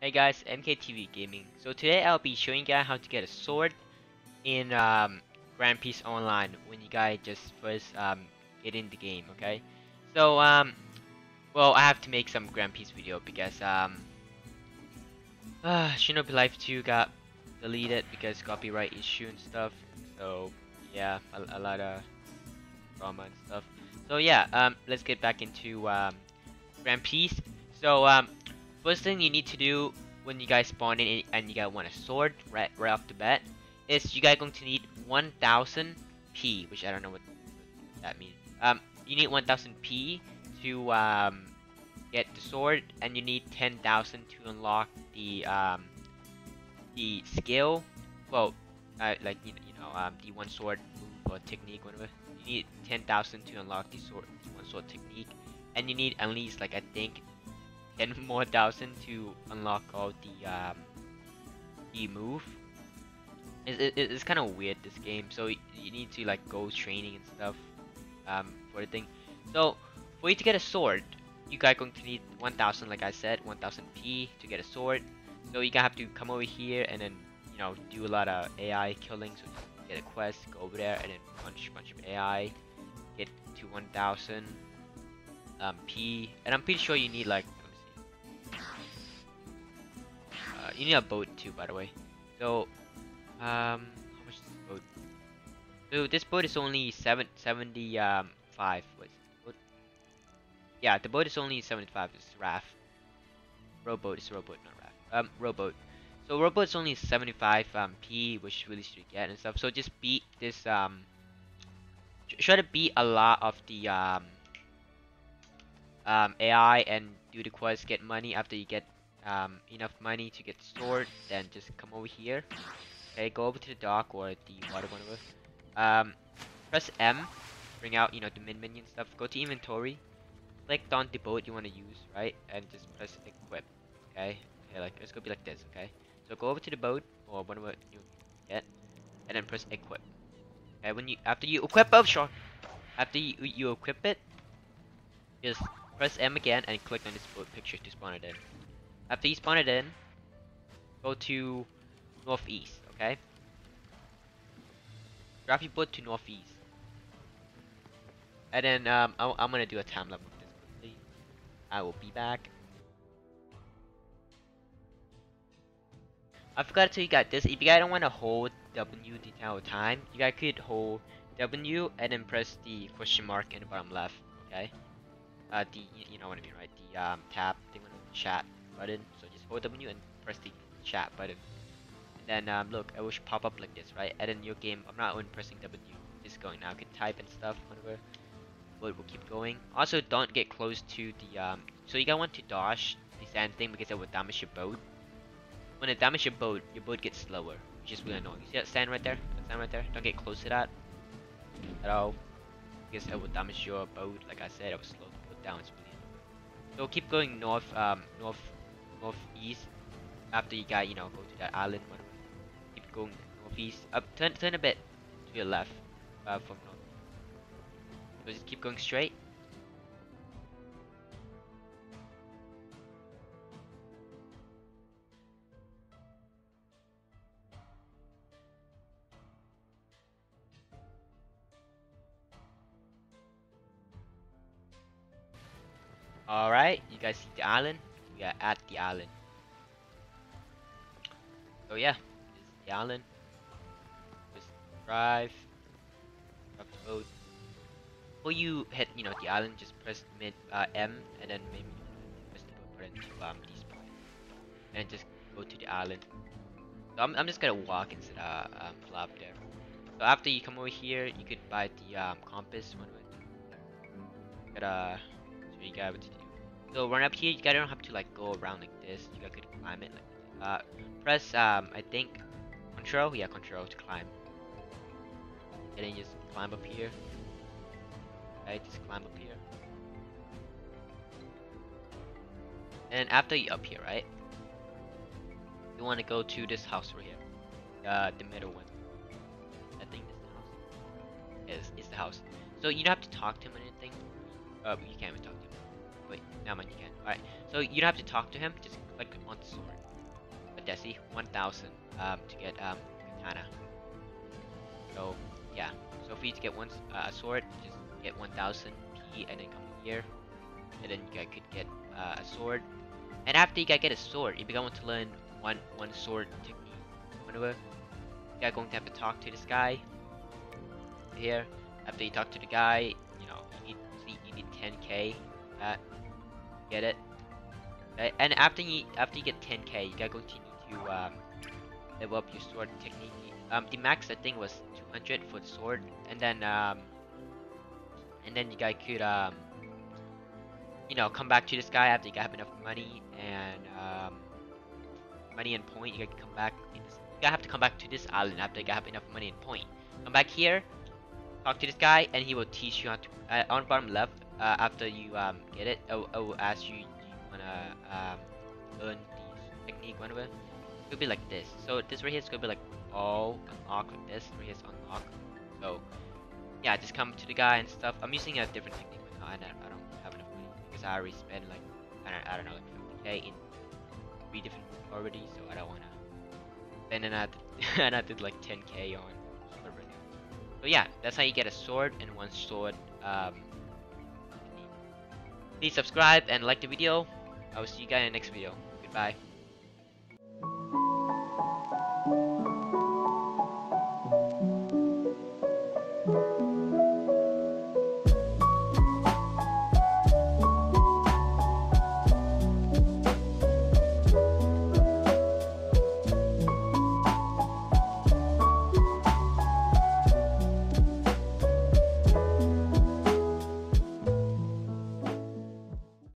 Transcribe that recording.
Hey guys, MKTV Gaming. So today I'll be showing you guys how to get a sword in um, Grand Piece Online when you guys just first um, get in the game, okay? So, um, well, I have to make some Grand Piece video because um, uh, Shinobi Life 2 got deleted because copyright issue and stuff. So, yeah, a, a lot of drama and stuff. So yeah, um, let's get back into um, Grand Piece. So, um, first thing you need to do when you guys spawn in and you guys want a sword right right off the bat is you guys going to need 1000 P, which I don't know what that means. Um, you need 1000 P to um, get the sword, and you need 10,000 to unlock the um, the skill. Well, uh, like you know, you know um, the one sword or technique, whatever. You need 10,000 to unlock the sword, the one sword technique, and you need at least like I think 10 more thousand to unlock all the um, the move. It, it, it's kind of weird this game, so you need to like go training and stuff um, for the thing. So for you to get a sword, you guys going to need 1000 like I said, 1000 P to get a sword. So you gonna have to come over here and then you know do a lot of AI killing. So get a quest, go over there and then punch a bunch of AI, get to 1000 um, P, and I'm pretty sure you need like you need a boat too, by the way. So, um, how much is this boat? So this boat is only seven seventy um five. Boat? Yeah, the boat is only seventy five. It's raft. Rowboat is rowboat, not raft. Um, rowboat. So rowboat is only seventy five um p, which really should get and stuff. So just beat this um. Try to beat a lot of the um. Um, AI and do the quest, get money after you get um, enough money to get stored, then just come over here. Okay, go over to the dock or the water whatever. Um, press M, bring out you know the min minion stuff. Go to inventory, click on the boat you want to use, right, and just press equip. Okay, okay, like it's gonna be like this. Okay, so go over to the boat or whatever you get, and then press equip. Okay, when you after you equip, oh sure, after you you equip it, just press M again and click on this boat picture to spawn it in. After you spawn it in, go to northeast, okay? Drop your boat to northeast. And then um, I'm, I'm gonna do a time lapse of this quickly. I will be back. I forgot to tell you guys this. If you guys don't want to hold W the entire time, you guys could hold W and then press the question mark in the bottom left, okay? Uh, the, you know what I mean, right? The um, tab thing the chat button. So just hold W and press the chat button. And then um, look, it will pop up like this, right? In your game, I'm not even pressing W, just going now. I can type and stuff, whatever. But we'll keep going. Also, don't get close to the um. So you gotta want to dodge the sand thing because it will damage your boat. When it damages your boat, your boat gets slower, which is really annoying. You see that sand right there? That sand right there? Don't get close to that at all, because it will damage your boat. Like I said, it will slow the boat down. It's really annoying. So keep going north, um, north northeast after you got you know go to that island whatever. keep going northeast up turn turn a bit to your left uh, from north so just keep going straight Alright, you guys see the island? We are at the island. So yeah, this is the island. Just drive, drive the boat. Before you hit, you know, the island, just press mid uh, M and then maybe press the boat button to um despawn, and just go to the island. So I'm I'm just gonna walk into the um, club there. So after you come over here, you could buy the um compass. One Gotta so you got what to do. So run up here, you gotta don't have to like go around like this. You gotta climb it like uh press um I think control, yeah control to climb. And then just climb up here. Okay, just climb up here. And after you up here, right? You wanna go to this house right here. Uh the middle one. I think this is the house. Yes, it's the house. So you don't have to talk to him or anything. Uh you can't even talk to him. Wait, now man, you can. Alright, so you don't have to talk to him, just click on sword. But Desi, 1000 um, to get um, katana. So, yeah. So for you to get one uh, a sword, just get 1000 P and then come here. And then you could get uh, a sword. And after you guys get a sword, you want to learn one one sword technique, whatever, you guys going to have to talk to this guy here. After you talk to the guy, you know, you need you need 10k. Uh, get it? And after you after you get 10k, you to need to um, level up your sword technique. Um, the max I think was 200 for the sword, and then um, and then you guys could um, you know, come back to this guy after you have enough money and um, money and point. You gotta come back. You gotta have to come back to this island after you have enough money and point. Come back here, talk to this guy, and he will teach you how to. Uh, on bottom left, uh, after you um, get it, it will, it ask you, do you wanna um, learn this technique, whatever. It'll be like this. So this right here is gonna be like all unlock like this. Right here is unlock. So yeah, just come to the guy and stuff. I'm using a different technique right now, and I, I don't have enough money because I already spent like I don't, I don't know like 50k in three different already, so I don't wanna. I and I did like 10k on. So yeah, that's how you get a sword and one sword. Um, please subscribe and like the video. I will see you guys in the next video. Goodbye.